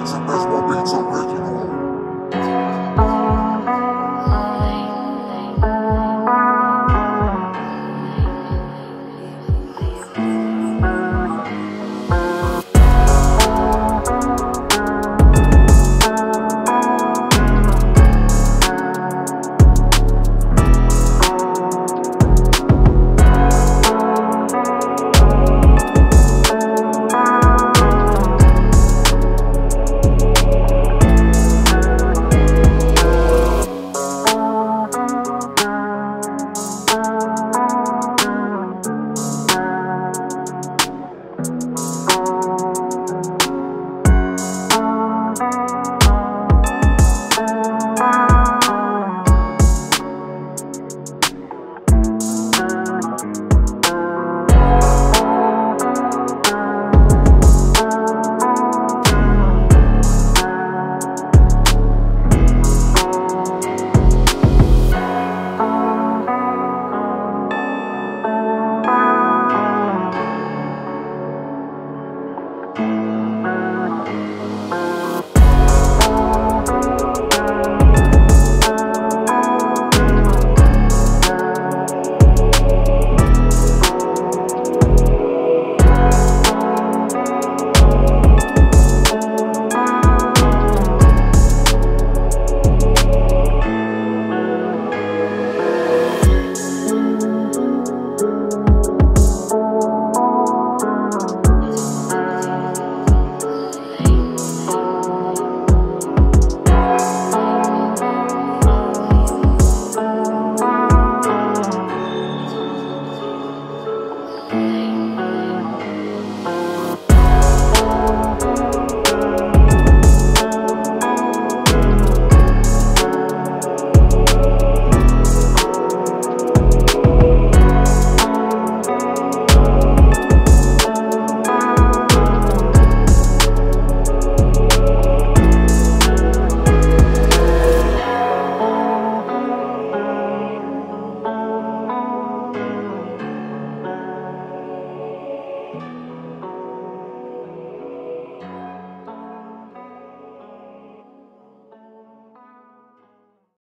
It's a best one, it's original.